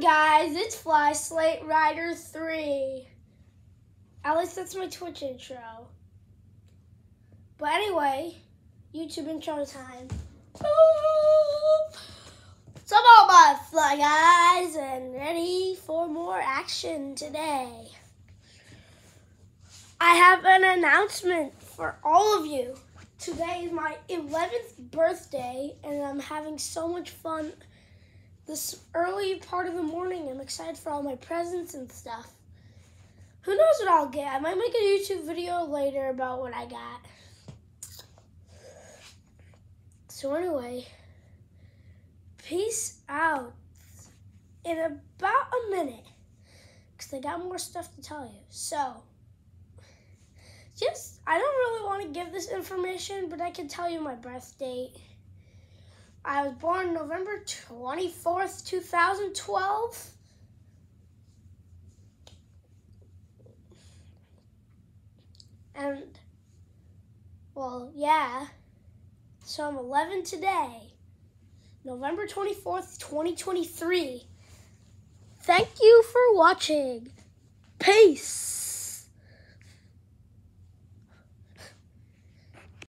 guys? It's Fly Slate Ryder 3. At least that's my Twitch intro. But anyway, YouTube intro time. So I'm all my Fly guys and ready for more action today. I have an announcement for all of you. Today is my 11th birthday, and I'm having so much fun this early part of the morning. I'm excited for all my presents and stuff. Who knows what I'll get? I might make a YouTube video later about what I got. So, anyway, peace out in about a minute because I got more stuff to tell you. So, just, I don't really want to give this information, but I can tell you my birth date. I was born November 24th, 2012. And, well, yeah. So I'm 11 today, November 24th, 2023. Thank you for watching. Peace.